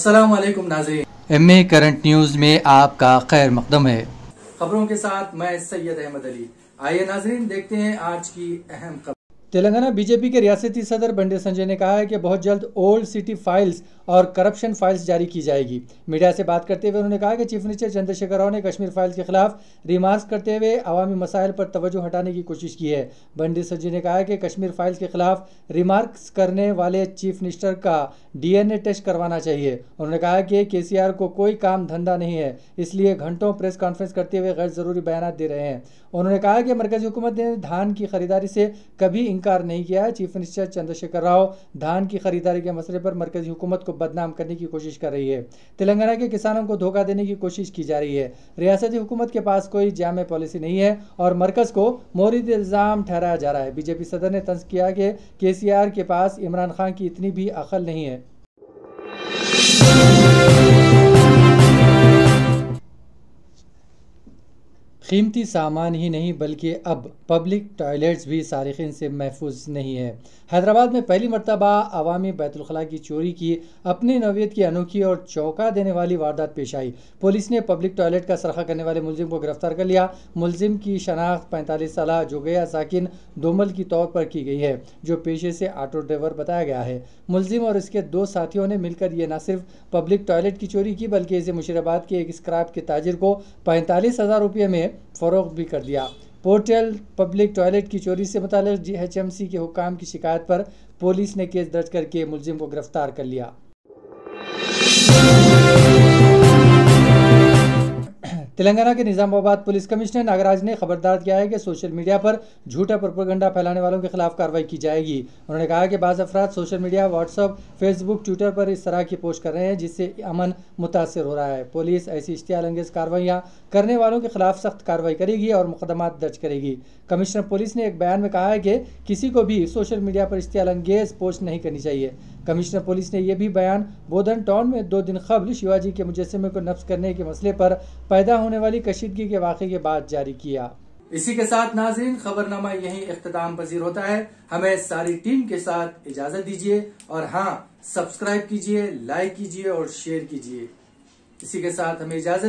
अस्सलाम वालेकुम नाजरीन। एम ए करंट न्यूज़ में आपका खैर मकदम है। खबरों के साथ मैं सैयद अहमद अली। आइए नाजरीन देखते हैं आज की अहम खबर। तेलंगाना बीजेपी के रियासती सदर बंडे संजय ने कहा है कि बहुत जल्द ओल्ड सिटी फाइल्स और करप्शन फाइल्स जारी की जाएगी। मीडिया से बात करते हुए उन्होंने कहा कि चीफ मिनिस्टर चंद्रशेखर राव ने कश्मीर फाइल्स के खिलाफ रिमार्क्स करते हुए अवामी मसाइल पर तवज्जो हटाने की कोशिश की है। बंडे संजय ने कहा कि कश्मीर फाइल्स के खिलाफ रिमार्क्स करने वाले चीफ मिनिस्टर का डीएनए टेस्ट करवाना चाहिए। उन्होंने कहा कि के को कोई काम धंधा नहीं है, इसलिए घंटों प्रेस कॉन्फ्रेंस करते हुए गैर ज़रूरी बयान दे रहे हैं। उन्होंने कहा कि मरकजी हुकूमत ने धान की खरीदारी से कभी इनकार नहीं किया है। चीफ मिनिस्टर चंद्रशेखर राव धान की खरीदारी के मसले पर मरकजी हुकूमत को बदनाम करने की कोशिश कर रही है। तेलंगाना के किसानों को धोखा देने की कोशिश की जा रही है। रियासती हुकूमत के पास कोई जाम पॉलिसी नहीं है और मरकज को मोरिद इल्ज़ाम ठहराया जा रहा है। बीजेपी सदर ने तंज किया कि के सी के पास इमरान खान की इतनी भी अकल नहीं है। कीमती सामान ही नहीं, बल्कि अब पब्लिक टॉयलेट्स भी सार्किन से महफूज नहीं है। हैदराबाद में पहली मरतबा अवामी बैतुलखला की चोरी की, अपनी नवीयत की अनोखी और चौंका देने वाली वारदात पेश आई। पुलिस ने पब्लिक टॉयलेट का सरखा करने वाले मुलजिम को गिरफ़्तार कर लिया। मुलजिम की शनाख्त पैंतालीस साल जोगया साकिन दोमल की तौर पर की गई है, जो पेशे से ऑटो ड्राइवर बताया गया है। मुलजिम और इसके दो साथियों ने मिलकर ये न सिर्फ़ पब्लिक टॉयलेट की चोरी की, बल्कि इसे मुशीराबाद के एक स्क्रैप के ताजिर को पैंतालीस हज़ार रुपये में फ़रोख्त भी कर दिया। पोर्टल पब्लिक टॉयलेट की चोरी से मुतल जी एच एम सी के हुकाम की शिकायत पर पुलिस ने केस दर्ज करके मुलजिम को गिरफ़्तार कर लिया। तेलंगाना के निजामाबाद पुलिस कमिश्नर नागराज ने खबरदार किया है कि सोशल मीडिया पर झूठा प्रोपोगंडा फैलाने वालों के खिलाफ कार्रवाई की जाएगी। उन्होंने कहा कि बाज़ अफराद social media WhatsApp Facebook, Twitter पर इस तरह की पोस्ट कर रहे हैं, जिससे अमन मुतासर हो रहा है। पुलिस ऐसी इश्तियाल अंगेज कार्रवाइयाँ करने वालों के खिलाफ सख्त कार्रवाई करेगी और मुकदमा दर्ज करेगी। कमिश्नर पुलिस ने एक बयान में कहा है कि किसी को भी सोशल मीडिया पर इश्तियाल अंगेज पोस्ट नहीं करनी चाहिए। कमिश्नर पुलिस ने यह भी बयान बोधन टाउन में दो दिन कबल शिवाजी के मुजस्मे को नफ्स करने के मसले पर पैदा होने वाली कशीदगी के वाक़े के बाद जारी किया। इसी के साथ नाजरीन, खबरनामा यही अख्ताम पजीर होता है। हमें सारी टीम के साथ इजाज़त दीजिए और हाँ सब्सक्राइब कीजिए, लाइक कीजिए और शेयर कीजिए। इसी के साथ हमें इजाज़त